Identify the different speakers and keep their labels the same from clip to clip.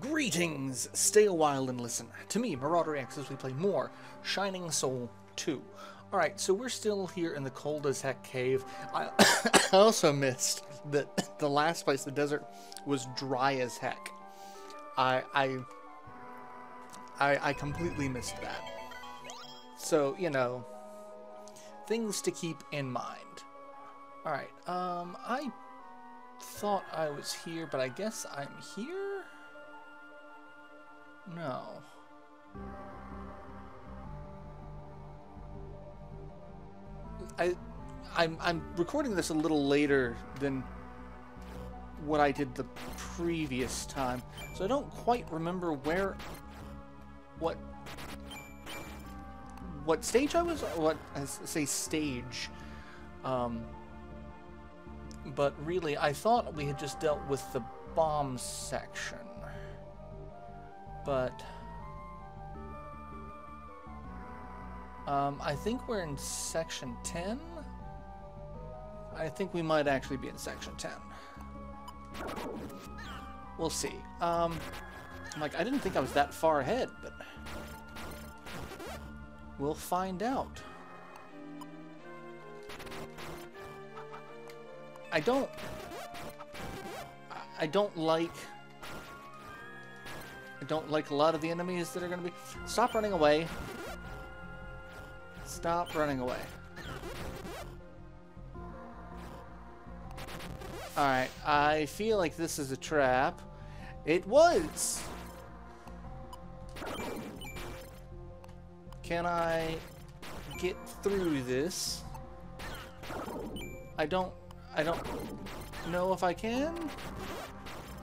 Speaker 1: Greetings! Stay a while and listen. To me, MarauderEX, as we play more Shining Soul 2. Alright, so we're still here in the cold as heck cave. I also missed that the last place, the desert, was dry as heck. I, I, I, I completely missed that. So, you know, things to keep in mind. Alright, um, I thought I was here, but I guess I'm here? No. I, I'm, I'm recording this a little later than what I did the previous time, so I don't quite remember where, what, what stage I was, what, I say stage, um, but really, I thought we had just dealt with the bomb section. But... Um, I think we're in section 10? I think we might actually be in section 10. We'll see. Um, like, I didn't think I was that far ahead, but... We'll find out. I don't... I don't like... I don't like a lot of the enemies that are going to be... Stop running away. Stop running away. Alright, I feel like this is a trap. It was! Can I get through this? I don't I don't know if I can.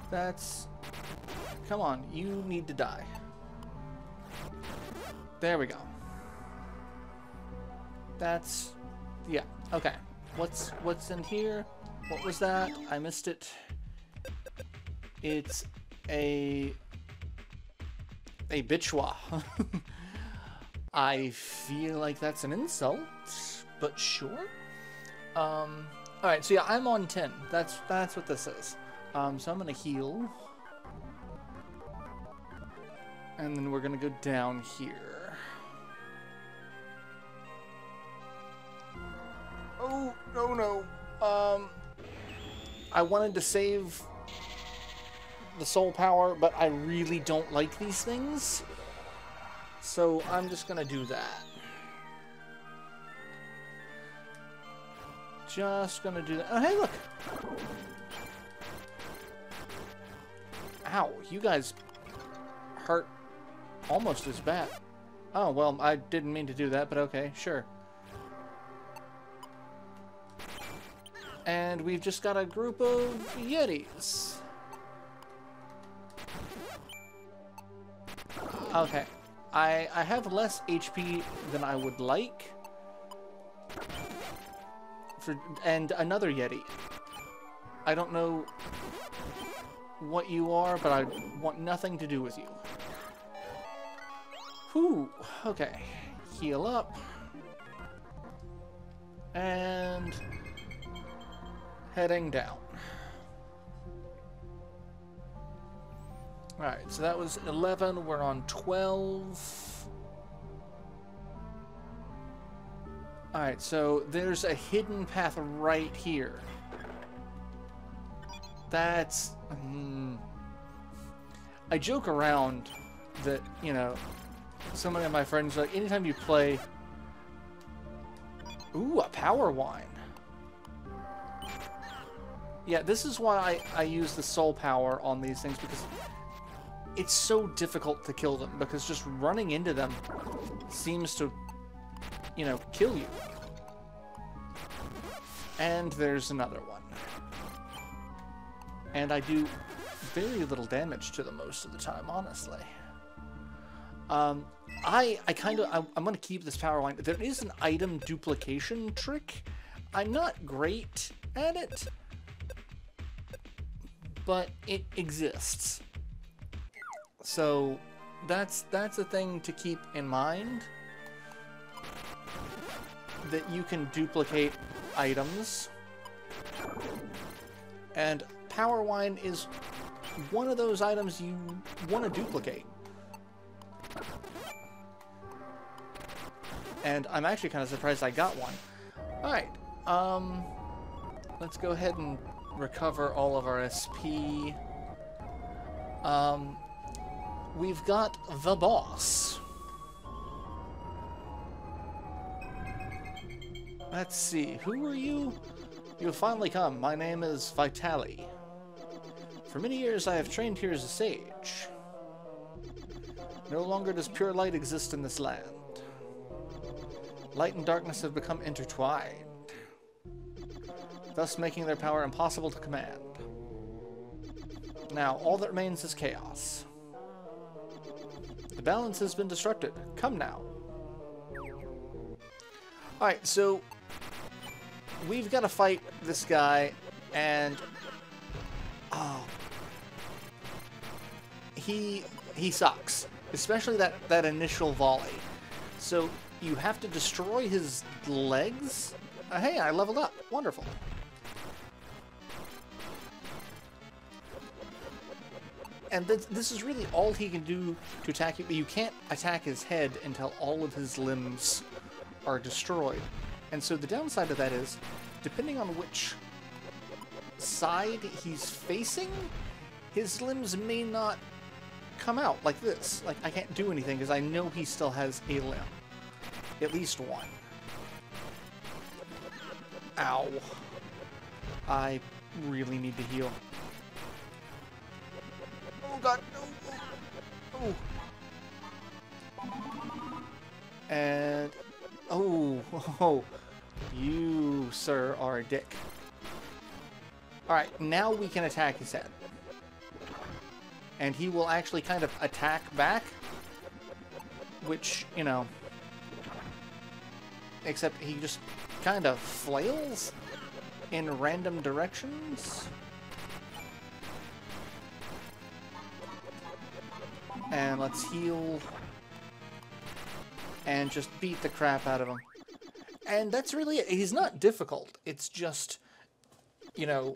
Speaker 1: That's... Come on, you need to die. There we go. That's... Yeah, okay. What's what's in here? What was that? I missed it. It's a... A bichwa. I feel like that's an insult, but sure. Um... All right, so yeah, I'm on 10. That's that's what this is. Um, so I'm gonna heal. And then we're gonna go down here. Oh, no, no. Um, I wanted to save the soul power, but I really don't like these things. So I'm just gonna do that. just gonna do that. Oh, hey, look! Ow, you guys hurt almost as bad. Oh, well, I didn't mean to do that, but okay, sure. And we've just got a group of Yetis. Okay. I, I have less HP than I would like for and another Yeti. I don't know what you are, but I want nothing to do with you. Whew, okay. Heal up. And heading down. Alright, so that was 11, we're on 12. Alright, so there's a hidden path right here. That's... Um, I joke around that, you know, so many of my friends, like, anytime you play... Ooh, a power wine. Yeah, this is why I, I use the soul power on these things, because it's so difficult to kill them, because just running into them seems to you know, kill you. And there's another one. And I do very little damage to them most of the time, honestly. Um, I, I kind of, I'm going to keep this power wine. There is an item duplication trick. I'm not great at it, but it exists. So that's, that's a thing to keep in mind that you can duplicate items. And Power Wine is one of those items you want to duplicate. And I'm actually kind of surprised I got one. Alright, um, let's go ahead and recover all of our SP. Um, we've got the boss. Let's see, who are you? You have finally come. My name is Vitali. For many years I have trained here as a sage. No longer does pure light exist in this land. Light and darkness have become intertwined, thus making their power impossible to command. Now, all that remains is chaos. The balance has been disrupted. Come now. Alright, so we've got to fight this guy, and oh, he he sucks, especially that that initial volley. So you have to destroy his legs. Uh, hey, I leveled up. Wonderful. And this, this is really all he can do to attack you, but you can't attack his head until all of his limbs are destroyed. And so the downside of that is, depending on which side he's facing, his limbs may not come out like this. Like, I can't do anything because I know he still has a limb. At least one. Ow. I really need to heal. Oh god, no. Oh. And... Oh, oh. You, sir, are a dick. Alright, now we can attack his head. And he will actually kind of attack back. Which, you know... Except he just kind of flails in random directions. And let's heal. And just beat the crap out of him. And that's really it. He's not difficult. It's just, you know,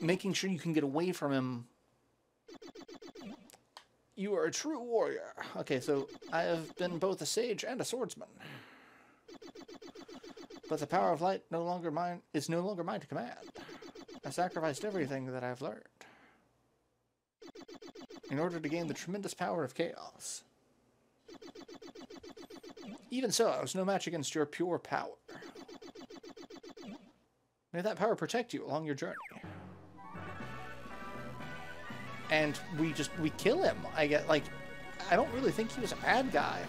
Speaker 1: making sure you can get away from him. You are a true warrior. Okay, so I have been both a sage and a swordsman. But the power of light no longer mine is no longer mine to command. I sacrificed everything that I've learned in order to gain the tremendous power of chaos. Even so, I was no match against your pure power. May that power protect you along your journey. And we just, we kill him. I get, like, I don't really think he was a bad guy.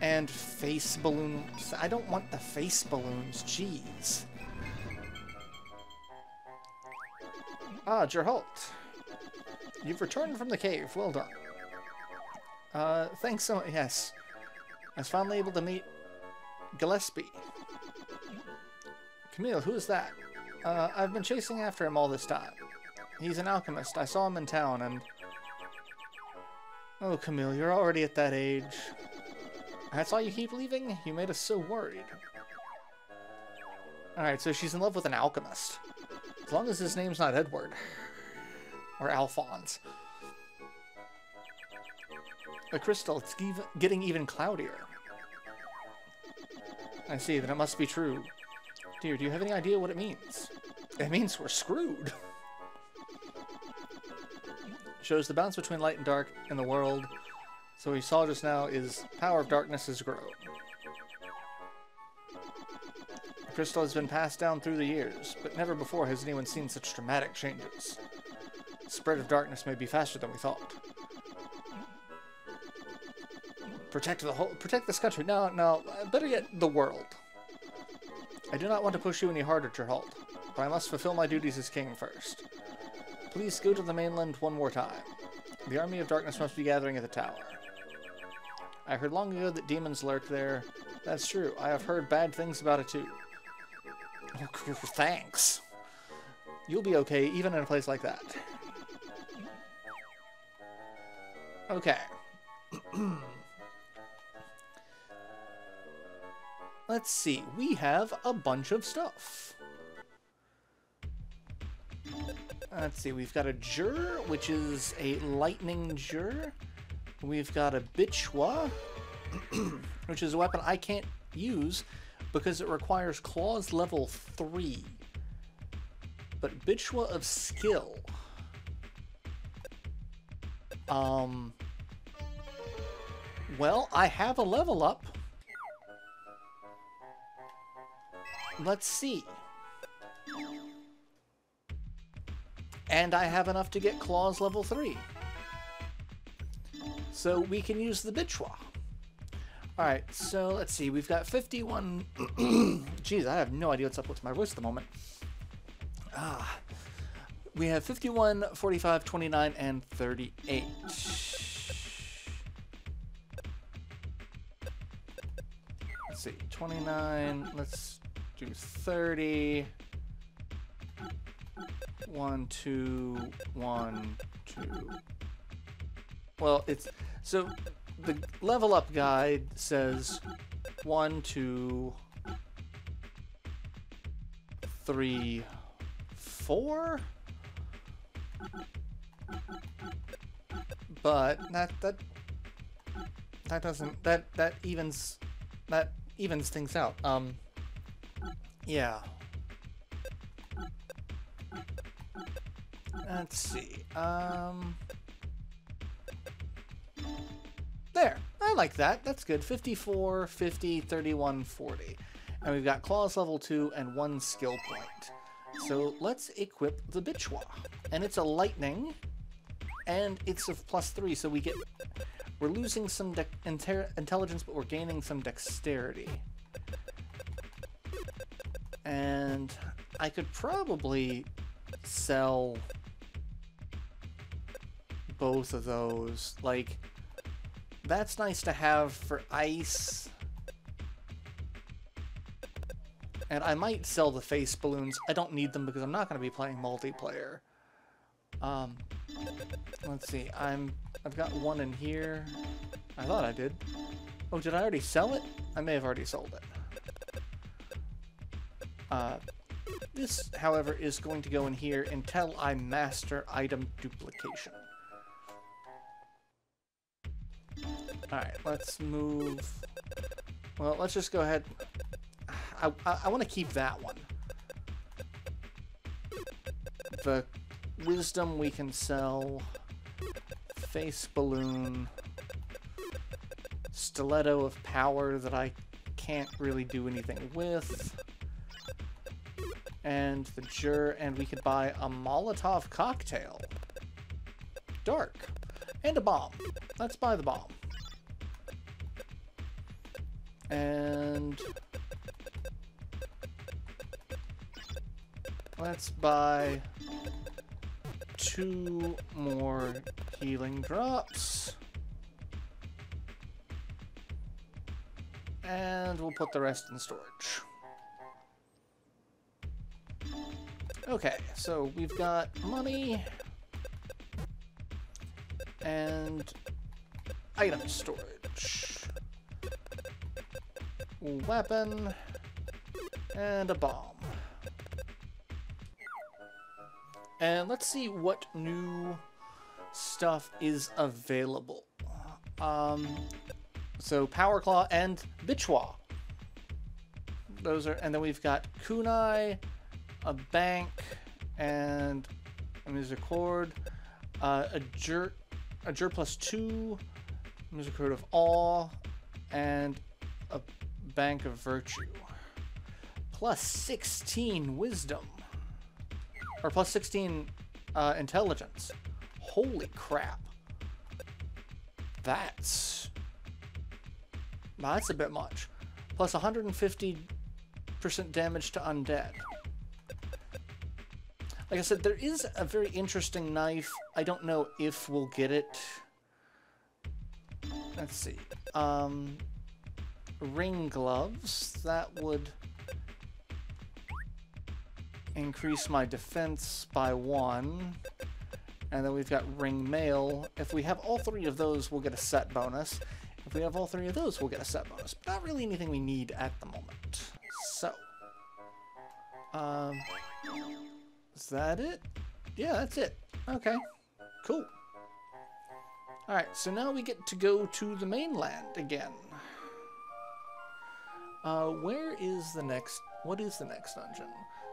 Speaker 1: And face balloons. I don't want the face balloons. Jeez. Ah, Geralt. You've returned from the cave. Well done. Uh, thanks so much. Yes. I was finally able to meet Gillespie. Camille, who is that? Uh, I've been chasing after him all this time. He's an alchemist. I saw him in town and... Oh, Camille, you're already at that age. That's why you keep leaving? You made us so worried. Alright, so she's in love with an alchemist. As long as his name's not Edward. Or Alphonse. A crystal, it's getting even cloudier. I see, then it must be true. Dear, do you have any idea what it means? It means we're screwed. Shows the balance between light and dark in the world. So we saw just now is power of darkness has grown. The crystal has been passed down through the years, but never before has anyone seen such dramatic changes. The spread of darkness may be faster than we thought. Protect the whole, protect this country. No, no, better yet, the world. I do not want to push you any harder, Geralt, but I must fulfill my duties as king first. Please go to the mainland one more time. The army of darkness must be gathering at the tower. I heard long ago that demons lurk there. That's true. I have heard bad things about it too. Oh, thanks. You'll be okay, even in a place like that. Okay. Let's see. We have a bunch of stuff. Let's see, we've got a Jur, which is a lightning Jur. We've got a Bichwa, which is a weapon I can't use because it requires claws level 3. But Bichwa of skill. Um. Well, I have a level up. Let's see. And I have enough to get claws level 3. So we can use the Bichwa. Alright, so let's see. We've got 51... Jeez, I have no idea what's up with my voice at the moment. Ah. We have 51, 45, 29, and 38. Let's see. 29. Let's do 30. One, two, one, two. Well, it's so the level up guide says one, two, three, four. But that that that doesn't that that evens that evens things out. Um yeah. Let's see. Um There. I like that. That's good. 54, 50, 31, 40. And we've got claws level 2 and one skill point. So let's equip the Bichwa. And it's a lightning, and it's of plus 3, so we get... We're losing some intelligence, but we're gaining some dexterity. And I could probably sell both of those. Like, that's nice to have for ice. And I might sell the face balloons. I don't need them because I'm not going to be playing multiplayer. Um, let's see. I'm I've got one in here. I thought I did. Oh, did I already sell it? I may have already sold it. Uh, this, however, is going to go in here until I master item duplication. Alright, let's move... Well, let's just go ahead... I, I, I want to keep that one. The wisdom we can sell. Face balloon. Stiletto of power that I can't really do anything with. And the Jur, and we could buy a Molotov cocktail. Dark. And a bomb. Let's buy the bomb. And let's buy two more healing drops. And we'll put the rest in storage. Okay, so we've got money and item storage weapon, and a bomb. And let's see what new stuff is available. Um, so Power Claw and Bichwa. Those are, and then we've got Kunai, a bank, and a music chord, uh, a Jur, a Jur plus two, music chord of awe, and a Bank of Virtue. Plus 16 Wisdom. Or plus 16 uh, Intelligence. Holy crap. That's... That's a bit much. Plus 150% damage to undead. Like I said, there is a very interesting knife. I don't know if we'll get it. Let's see. Um, ring gloves. That would increase my defense by one. And then we've got ring mail. If we have all three of those, we'll get a set bonus. If we have all three of those, we'll get a set bonus. But not really anything we need at the moment. So. Um, Is that it? Yeah, that's it. Okay. Cool. Alright, so now we get to go to the mainland again. Uh, where is the next... What is the next dungeon?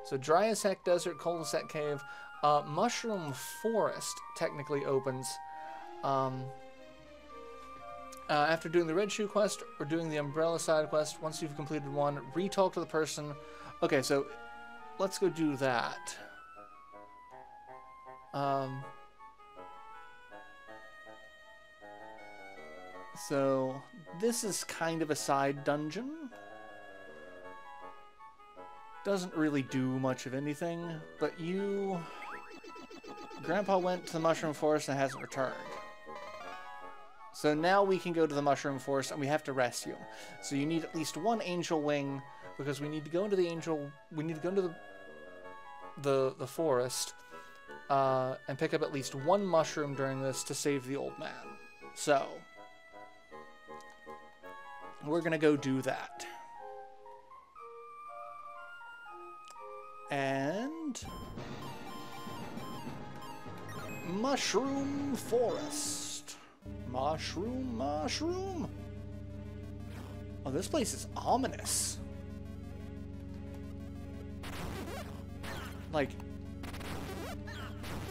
Speaker 1: So Dry as Heck Desert, Cold as Heck Cave, uh, Mushroom Forest technically opens um, uh, after doing the Red Shoe quest or doing the Umbrella side quest. Once you've completed one, re-talk to the person. Okay, so let's go do that. Um, so this is kind of a side dungeon. Doesn't really do much of anything, but you... Grandpa went to the Mushroom Forest and hasn't returned. So now we can go to the Mushroom Forest and we have to rescue him. So you need at least one Angel Wing because we need to go into the Angel... We need to go into the the, the forest uh, and pick up at least one mushroom during this to save the old man. So, we're to go do that. And... Mushroom Forest. Mushroom, mushroom. Oh, this place is ominous. Like,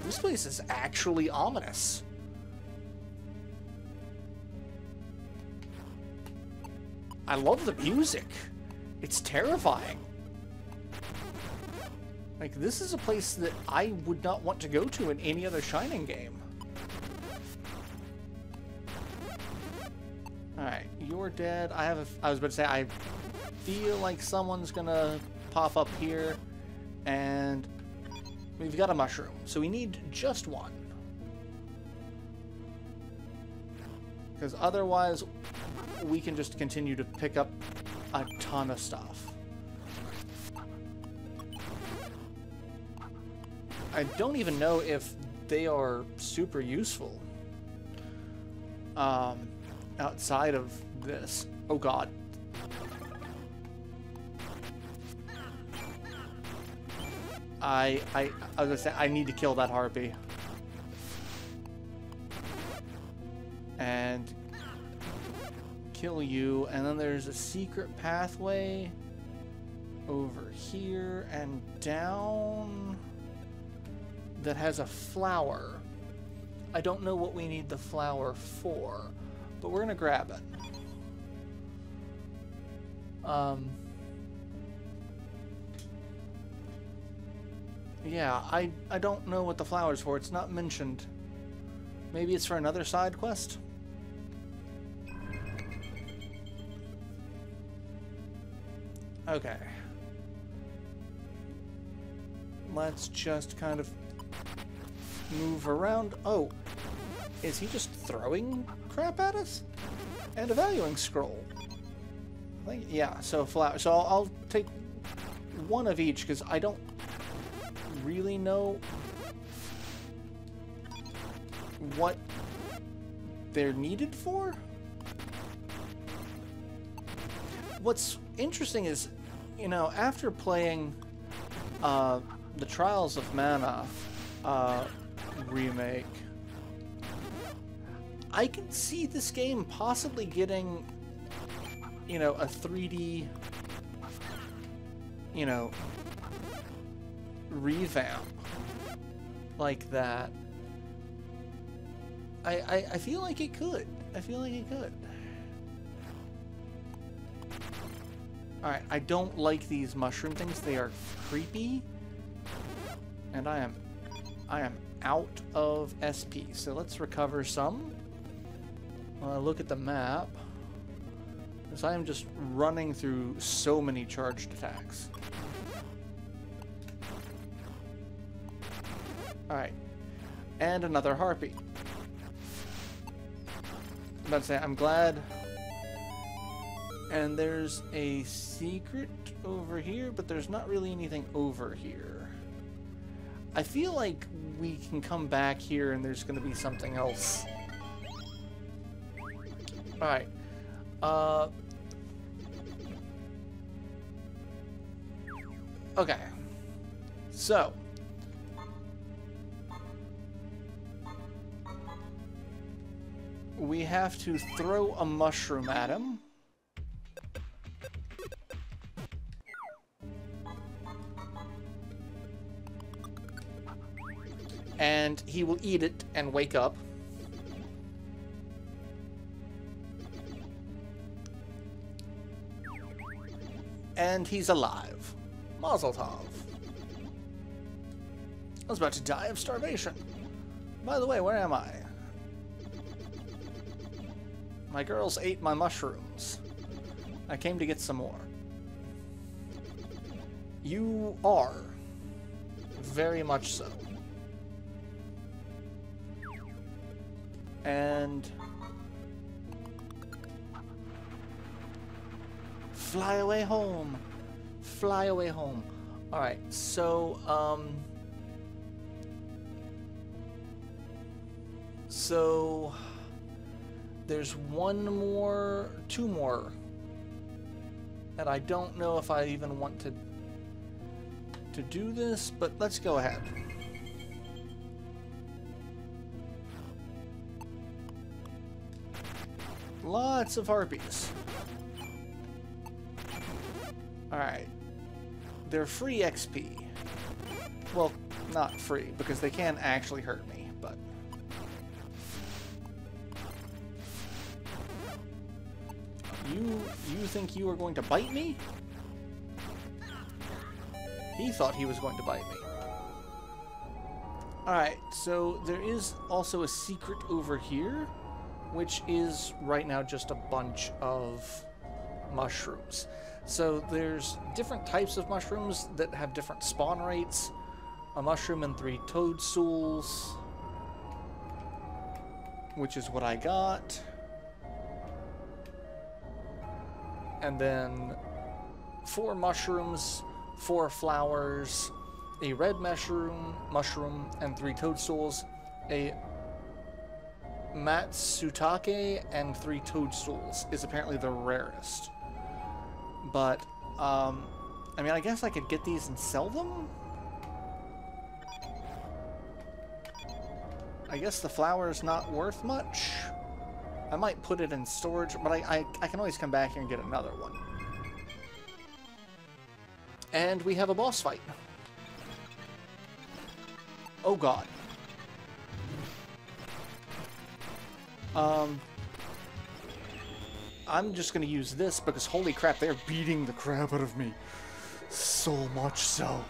Speaker 1: this place is actually ominous. I love the music. It's terrifying. Like, this is a place that I would not want to go to in any other Shining game. Alright, you're dead. I have a, I was about to say, I feel like someone's gonna pop up here. And we've got a mushroom. So we need just one. Because otherwise, we can just continue to pick up a ton of stuff. I don't even know if they are super useful um, outside of this. Oh god. I, I, I was gonna say, I need to kill that harpy. And kill you, and then there's a secret pathway over here and down that has a flower. I don't know what we need the flower for, but we're gonna grab it. Um, yeah, I, I don't know what the flower's for. It's not mentioned. Maybe it's for another side quest? Okay. Let's just kind of move around. Oh, is he just throwing crap at us? And a valuing scroll. I think, yeah, so flower. So I'll, I'll take one of each because I don't really know what they're needed for. What's interesting is, you know, after playing uh, the Trials of Mana uh, remake, I can see this game possibly getting, you know, a 3D, you know, revamp like that. I, I, I feel like it could. I feel like it could. Alright, I don't like these mushroom things. They are creepy. And I am I am out of SP. So let's recover some. Uh, look at the map. Because I am just running through so many charged attacks. Alright. And another harpy. I'm about to say, I'm glad and there's a secret over here, but there's not really anything over here. I feel like we can come back here and there's going to be something else. Alright. Uh... Okay. So. We have to throw a mushroom at him. And he will eat it and wake up. And he's alive. Mazel tov. I was about to die of starvation. By the way, where am I? My girls ate my mushrooms. I came to get some more. You are. Very much so. And... Fly away home. Fly away home. Alright, so, um... So... There's one more, two more. And I don't know if I even want to to do this, but let's go ahead. Lots of harpies. Alright. They're free XP. Well, not free, because they can actually hurt me, but... You, you think you are going to bite me? He thought he was going to bite me. Alright, so there is also a secret over here, which is right now just a bunch of mushrooms. So there's different types of mushrooms that have different spawn rates. A mushroom and three toadstools, which is what I got. And then four mushrooms, four flowers, a red mushroom, mushroom, and three toadstools, a Matsutake, and three toadstools is apparently the rarest. But, um, I mean, I guess I could get these and sell them? I guess the flower is not worth much. I might put it in storage, but I, I, I can always come back here and get another one. And we have a boss fight. Oh god. Um, I'm just going to use this because holy crap, they're beating the crap out of me. So much so.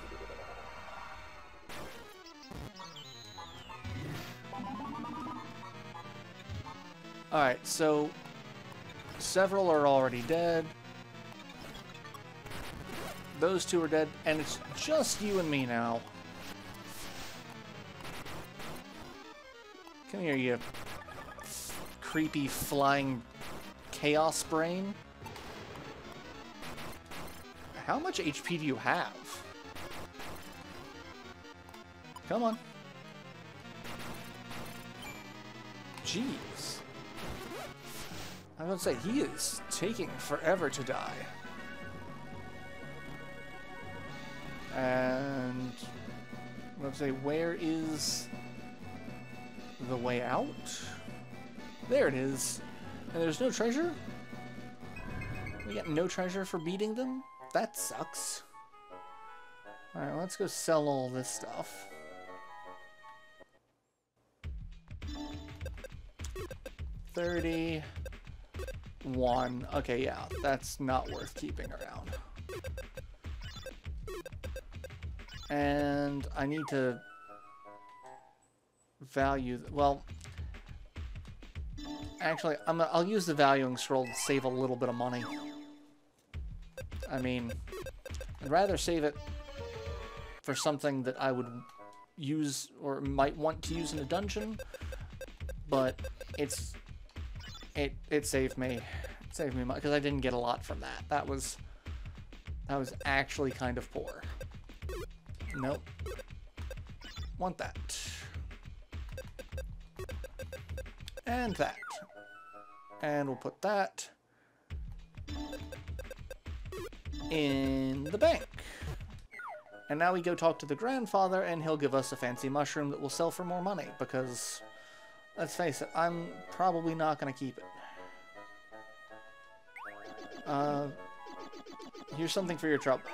Speaker 1: Alright, so several are already dead. Those two are dead, and it's just you and me now. Come here, you creepy flying chaos brain. How much HP do you have? Come on. Jeez. I to say, he is taking forever to die. And let's say, where is the way out? There it is. And there's no treasure? We got no treasure for beating them? That sucks. Alright, let's go sell all this stuff. Thirty one. Okay, yeah, that's not worth keeping around. And I need to value, well, actually, I'm, I'll use the valuing scroll to save a little bit of money. I mean, I'd rather save it for something that I would use or might want to use in a dungeon, but it's it it saved me. It saved me because I didn't get a lot from that. That was that was actually kind of poor. Nope. Want that. And that. And we'll put that in the bank. And now we go talk to the grandfather, and he'll give us a fancy mushroom that will sell for more money, because let's face it, I'm probably not going to keep it. Uh, here's something for your trouble.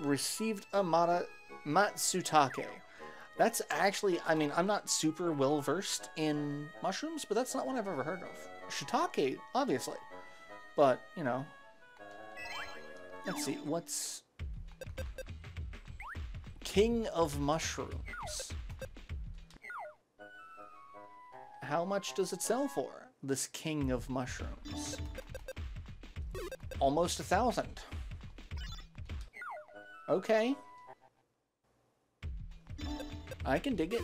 Speaker 1: Received Amada Matsutake. That's actually, I mean, I'm not super well versed in mushrooms, but that's not one I've ever heard of. Shiitake, obviously. But, you know. Let's see, what's. King of Mushrooms. How much does it sell for, this King of Mushrooms? Almost a thousand. Okay. I can dig it.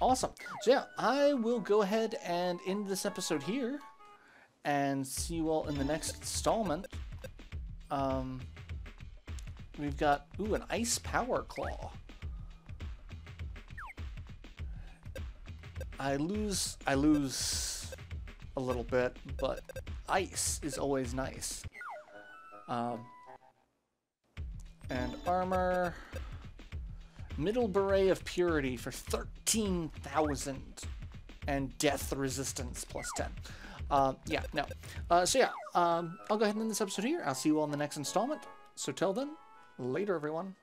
Speaker 1: Awesome. So yeah, I will go ahead and end this episode here and see you all in the next installment. Um, we've got, ooh, an Ice Power Claw. I lose, I lose a little bit, but ice is always nice. Um, and armor. Middle Beret of Purity for 13,000. And Death Resistance plus 10. Uh, yeah, no. Uh, so yeah, um, I'll go ahead and end this episode here. I'll see you all in the next installment. So till then, later everyone.